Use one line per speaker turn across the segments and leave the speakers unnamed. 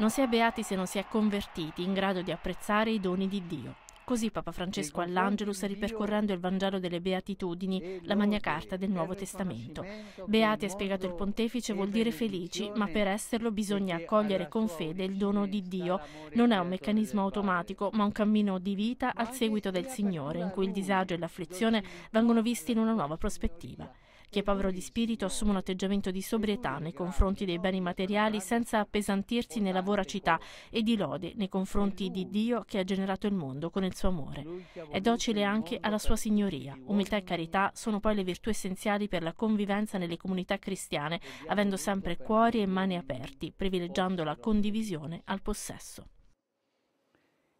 Non si è beati se non si è convertiti, in grado di apprezzare i doni di Dio. Così Papa Francesco all'Angelus ripercorrendo il Vangelo delle Beatitudini, la Magna Carta del Nuovo Testamento. Beati, ha spiegato il pontefice, vuol dire felici, ma per esserlo bisogna accogliere con fede il dono di Dio. Non è un meccanismo automatico, ma un cammino di vita al seguito del Signore, in cui il disagio e l'afflizione vengono visti in una nuova prospettiva. Chi è povero di spirito assume un atteggiamento di sobrietà nei confronti dei beni materiali senza appesantirsi nella voracità e di lode nei confronti di Dio che ha generato il mondo con il suo amore. È docile anche alla sua signoria. Umiltà e carità sono poi le virtù essenziali per la convivenza nelle comunità cristiane, avendo sempre cuori e mani aperti, privilegiando la condivisione al possesso.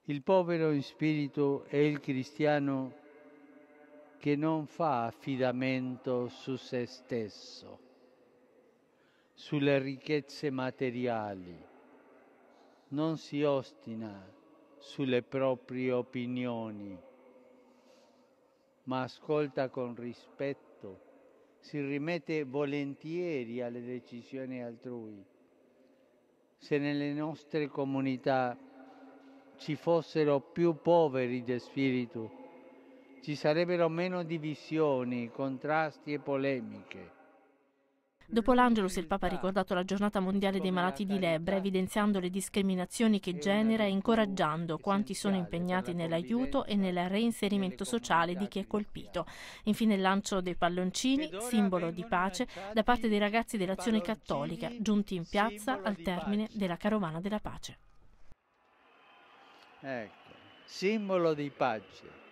Il povero in spirito è il cristiano che non fa affidamento su se stesso, sulle ricchezze materiali, non si ostina sulle proprie opinioni, ma ascolta con rispetto, si rimette volentieri alle decisioni altrui. Se nelle nostre comunità ci fossero più poveri di spirito, ci sarebbero meno divisioni, contrasti e polemiche.
Dopo l'Angelus il Papa ha ricordato la giornata mondiale dei malati di lebbra, evidenziando le discriminazioni che genera e incoraggiando quanti sono impegnati nell'aiuto e nel reinserimento sociale di chi è colpito. Infine il lancio dei palloncini, simbolo di pace, da parte dei ragazzi dell'Azione Cattolica, giunti in piazza al termine della Carovana della Pace.
Ecco, simbolo di pace